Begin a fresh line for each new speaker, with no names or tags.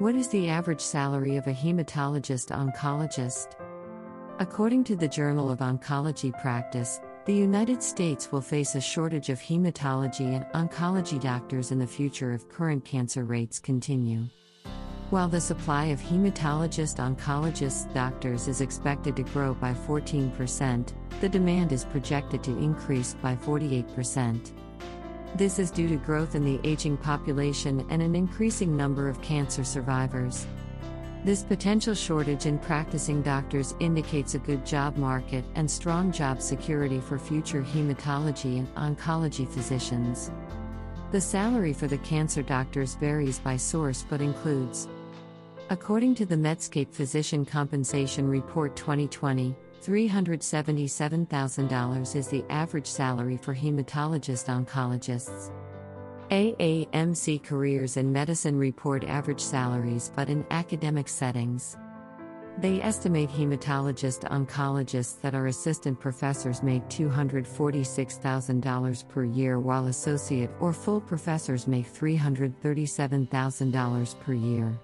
What is the average salary of a hematologist oncologist? According to the Journal of Oncology Practice, the United States will face a shortage of hematology and oncology doctors in the future if current cancer rates continue. While the supply of hematologist oncologist doctors is expected to grow by 14%, the demand is projected to increase by 48%. This is due to growth in the aging population and an increasing number of cancer survivors. This potential shortage in practicing doctors indicates a good job market and strong job security for future hematology and oncology physicians. The salary for the cancer doctors varies by source but includes According to the Medscape Physician Compensation Report 2020, $377,000 is the average salary for hematologist oncologists. AAMC Careers in Medicine report average salaries but in academic settings. They estimate hematologist oncologists that are assistant professors make $246,000 per year while associate or full professors make $337,000 per year.